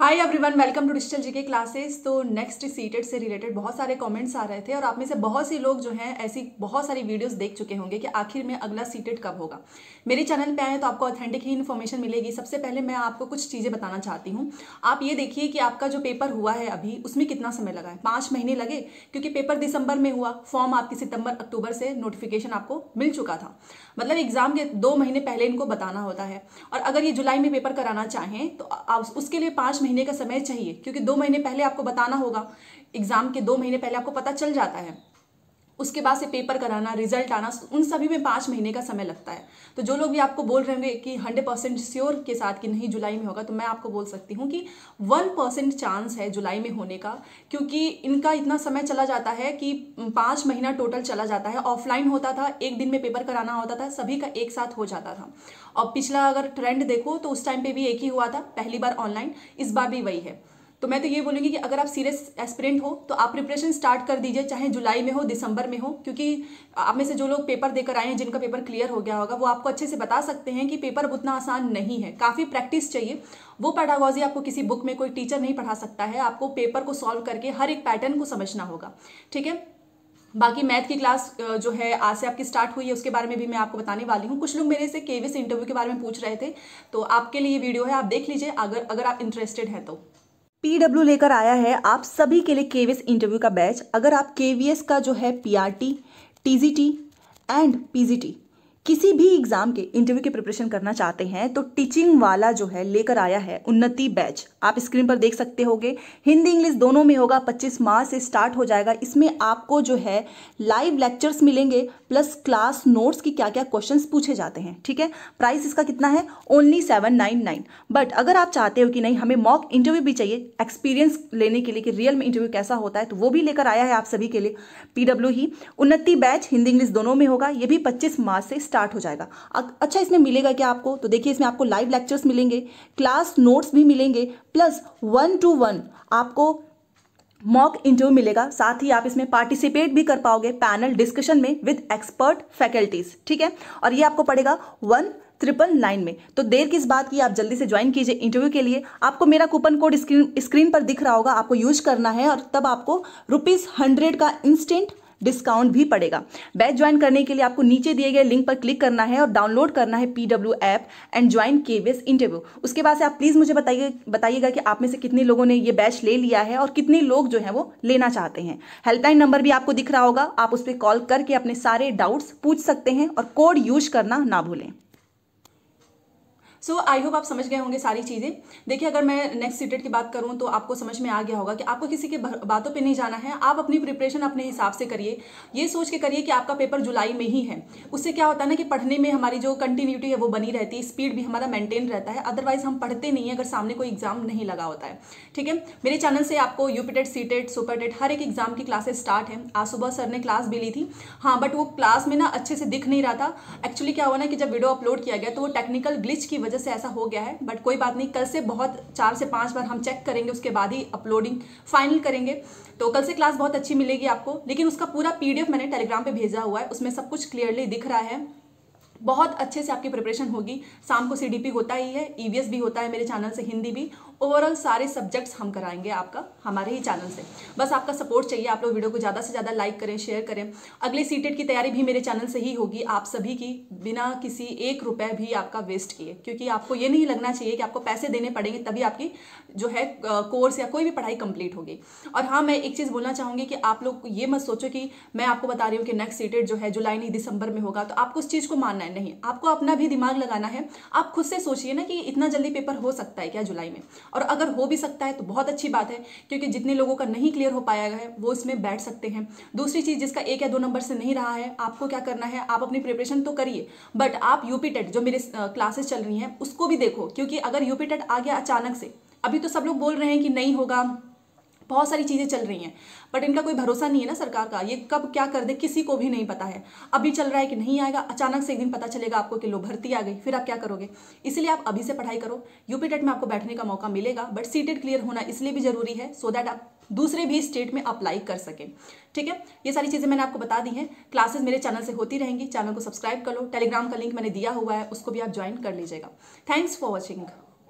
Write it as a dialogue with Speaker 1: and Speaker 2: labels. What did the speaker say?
Speaker 1: Hi everyone welcome to digital GK classes तो next seated से related बहुत सारे कमेंट्स आ रहे थे और आप में से बहुत सी लोग जो हैं, ऐसी बहुत सारी वीडियोस देख चुके होंगे कि आखिर में अगला सीटेड कब होगा। मेरे चैनल पे आए तो आपको ऑथेंटिक ही इन्फॉर्मेशन मिलेगी। सबसे पहले मैं आपको कुछ चीज़ें बताना चाहती हूँ। आप ये देखिए कि आपका जो पेपर हुआ है अभी, उसमें कितना समय लगा है? पाँच महीने लगे, क्योंकि पेपर दिसंबर में हुआ। फॉर्म आपकी सितंबर, अक्टूबर से नोटिफिकेशन आपको मिल चुका था। मतलब एग्ज़ाम के दो महीने पहले इनको बताना होता है। और अगर ये जुलाई में पेपर कराना चाहें तो उसके लिए पाँच महीने का समय चाहिए, क्योंकि दो महीने पहले आपको बताना होगा। एग्ज़ाम के दो महीने पहले आपको पता चल जाता है। उसके बाद से पेपर कराना रिज़ल्ट आना, उन सभी में पाँच महीने का समय लगता है। तो जो लोग भी आपको बोल रहे होंगे कि हंड्रेड परसेंट श्योर के साथ कि नहीं जुलाई में होगा तो मैं आपको बोल सकती हूँ कि वन परसेंट चांस है जुलाई में होने का, क्योंकि इनका इतना समय चला जाता है कि पाँच महीना टोटल चला जाता है। ऑफलाइन होता था, एक दिन में पेपर कराना होता था, सभी का एक साथ हो जाता था। और पिछला अगर ट्रेंड देखो तो उस टाइम पर भी एक ही हुआ था, पहली बार ऑनलाइन इस बार भी वही है। तो मैं तो ये बोलूँगी कि अगर आप सीरियस एस्पिरेंट हो तो आप प्रिपरेशन स्टार्ट कर दीजिए, चाहे जुलाई में हो, दिसंबर में हो, क्योंकि आप में से जो लोग पेपर देकर आए हैं, जिनका पेपर क्लियर हो गया होगा, वो आपको अच्छे से बता सकते हैं कि पेपर उतना आसान नहीं है। काफ़ी प्रैक्टिस चाहिए। वो पैडागॉजी आपको किसी बुक में कोई टीचर नहीं पढ़ा सकता है। आपको पेपर को सॉल्व करके हर एक पैटर्न को समझना होगा। ठीक है? बाकी मैथ की क्लास जो है, आज से आपकी स्टार्ट हुई है, उसके बारे में भी मैं आपको बताने वाली हूँ। कुछ लोग मेरे से केवीएस इंटरव्यू के बारे में पूछ रहे थे तो आपके लिए वीडियो है, आप देख लीजिए। अगर अगर आप इंटरेस्टेड हैं तो।
Speaker 2: पीडब्ल्यू लेकर आया है आप सभी के लिए केवीएस इंटरव्यू का बैच अगर आप केवीएस का जो है पीआरटी टीजीटी एंड पीजीटी किसी भी एग्ज़ाम के इंटरव्यू की प्रिपरेशन करना चाहते हैं तो टीचिंग वाला जो है लेकर आया है उन्नति बैच। आप स्क्रीन पर देख सकते होंगे। हिंदी, इंग्लिश दोनों में होगा 25 मार्च से स्टार्ट हो जाएगा। इसमें आपको जो है लाइव लेक्चर्स मिलेंगे, प्लस क्लास नोट्स की क्या क्या क्वेश्चंस पूछे जाते हैं, ठीक है? प्राइस इसका कितना है? ओनली सेवन बट अगर आप चाहते हो कि नहीं, हमें मॉक इंटरव्यू भी चाहिए, एक्सपीरियंस लेने के लिए कि रियल में इंटरव्यू कैसा होता है तो वो भी लेकर आया है आप सभी के लिए। पीडब्ल्यू ही उन्नति बैच, हिंदी, इंग्लिश दोनों में होगा। ये भी पच्चीस मार्च से स्टार्ट हो जाएगा। अच्छा इसमें मिलेगा क्या आपको? तो देखिए, इसमें आपको लाइव लेक्चर्स मिलेंगे क्लास नोट्स भी मिलेंगे प्लस वन टू वन आपको मॉक इंटरव्यू मिलेगा। साथ ही आप इसमें पार्टिसिपेट भी कर पाओगे पैनल डिस्कशन में विद एक्सपर्ट फैकल्टीज ठीक है? और ये आपको पड़ेगा वन ट्रिपल नाइन में। तो देर किस बात की? आप जल्दी से ज्वाइन कीजिए इंटरव्यू के लिए। आपको मेरा कूपन कोड स्क्रीन स्क्रीन पर दिख रहा होगा, आपको यूज़ करना है और तब आपको रुपीज़ हंड्रेड का इंस्टेंट डिस्काउंट भी पड़ेगा। बैच ज्वाइन करने के लिए आपको नीचे दिए गए लिंक पर क्लिक करना है और डाउनलोड करना है PW app and join KVS interview. उसके बाद से आप प्लीज़ मुझे बताइए, बताइएगा कि आप में से कितने लोगों ने ये बैच ले लिया है और कितने लोग जो है वो लेना चाहते हैं। हेल्पलाइन नंबर भी आपको दिख रहा होगा, आप उस पर कॉल करके अपने सारे डाउट्स पूछ सकते हैं और कोड यूज़ करना ना भूलें।
Speaker 1: सो आई होप आप समझ गए होंगे सारी चीज़ें। देखिए, अगर मैं नेक्स्ट सीटेड की बात करूँ तो आपको समझ में आ गया होगा कि आपको किसी के बातों पे नहीं जाना है। आप अपनी प्रिपरेशन अपने हिसाब से करिए। ये सोच के करिए कि आपका पेपर जुलाई में ही है। उससे क्या होता है ना कि पढ़ने में हमारी जो कंटिन्यूटी है, वो बनी रहती है। स्पीड भी हमारा मेंटेन रहता है। अदरवाइज़ हम पढ़ते नहीं है अगर सामने कोई एग्ज़ाम नहीं लगा होता है। ठीक है? मेरे चैनल से आपको यूपीटेट सीटेट सुपरटेट हर एक एग्ज़ाम की क्लासेस स्टार्ट है। आज सुबह सर ने क्लास भी ली थी। हाँ बट वो क्लास में ना अच्छे से दिख नहीं रहा था। एक्चुअली क्या हुआ ना कि जब वीडियो अपलोड किया गया तो वो टेक्निकल ग्लिच की वजह से ऐसा हो गया है बट कोई बात नहीं, कल से बहुत, चार से पाँच बार हम चेक करेंगे, उसके बाद ही अपलोडिंग फाइनल करेंगे। तो कल से क्लास बहुत अच्छी मिलेगी आपको, लेकिन उसका पूरा पीडीएफ मैंने टेलीग्राम पे भेजा हुआ है, उसमें सब कुछ क्लियरली दिख रहा है। बहुत अच्छे से आपकी प्रिपरेशन होगी, शाम को सीडीपी होता ही है ईवीएस भी होता है मेरे चैनल से, हिंदी भी ओवरऑल सारे सब्जेक्ट्स हम कराएँगे आपका, हमारे ही चैनल से। बस आपका सपोर्ट चाहिए, आप लोग वीडियो को ज़्यादा से ज़्यादा लाइक करें, शेयर करें। अगले सीटेड की तैयारी भी मेरे चैनल से ही होगी, आप सभी की बिना किसी एक रुपए भी आपका वेस्ट किए। क्योंकि आपको ये नहीं लगना चाहिए कि आपको पैसे देने पड़ेंगे, तभी आपकी जो है कोर्स या कोई भी पढ़ाई कंप्लीट होगी। और हाँ मैं एक चीज़ बोलना चाहूँगी कि आप लोग ये मत सोचो कि मैं आपको बता रही हूँ कि नेक्स्ट सीटेड जो है जुलाई नहीं, दिसंबर में होगा। तो आपको उस चीज़ को मानना है, नहीं। आपको अपना भी दिमाग लगाना है। आप खुद से सोचिए ना कि इतना जल्दी पेपर हो सकता है क्या जुलाई में? और अगर हो भी सकता है तो बहुत अच्छी बात है, क्योंकि जितने लोगों का नहीं क्लियर हो पाया है, वो इसमें बैठ सकते हैं। दूसरी चीज़ जिसका एक या दो नंबर से नहीं रहा है, आपको क्या करना है, आप अपनी प्रिपरेशन तो करिए बट आप यूपी टेट जो मेरे क्लासेस चल रही हैं, उसको भी देखो, क्योंकि अगर यूपी टेट आ गया अचानक से, अभी तो सब लोग बोल रहे हैं कि नहीं होगा। बहुत सारी चीज़ें चल रही हैं बट इनका कोई भरोसा नहीं है ना सरकार का। ये कब क्या कर दे, किसी को भी नहीं पता है। अभी चल रहा है कि नहीं आएगा, अचानक से एक दिन पता चलेगा आपको कि लो, भर्ती आ गई, फिर आप क्या करोगे? इसलिए आप अभी से पढ़ाई करो। यूपी टेट में आपको बैठने का मौका मिलेगा बट सीटेड क्लियर होना इसलिए भी ज़रूरी है सो दैट आप दूसरे भी स्टेट में अप्लाई कर सकें। ठीक है? ये सारी चीज़ें मैंने आपको बता दी हैं। क्लासेस मेरे चैनल से होती रहेंगी चैनल को सब्सक्राइब कर लो। टेलीग्राम का लिंक मैंने दिया हुआ है, उसको भी आप ज्वाइन कर लीजिएगा। Thanks for watching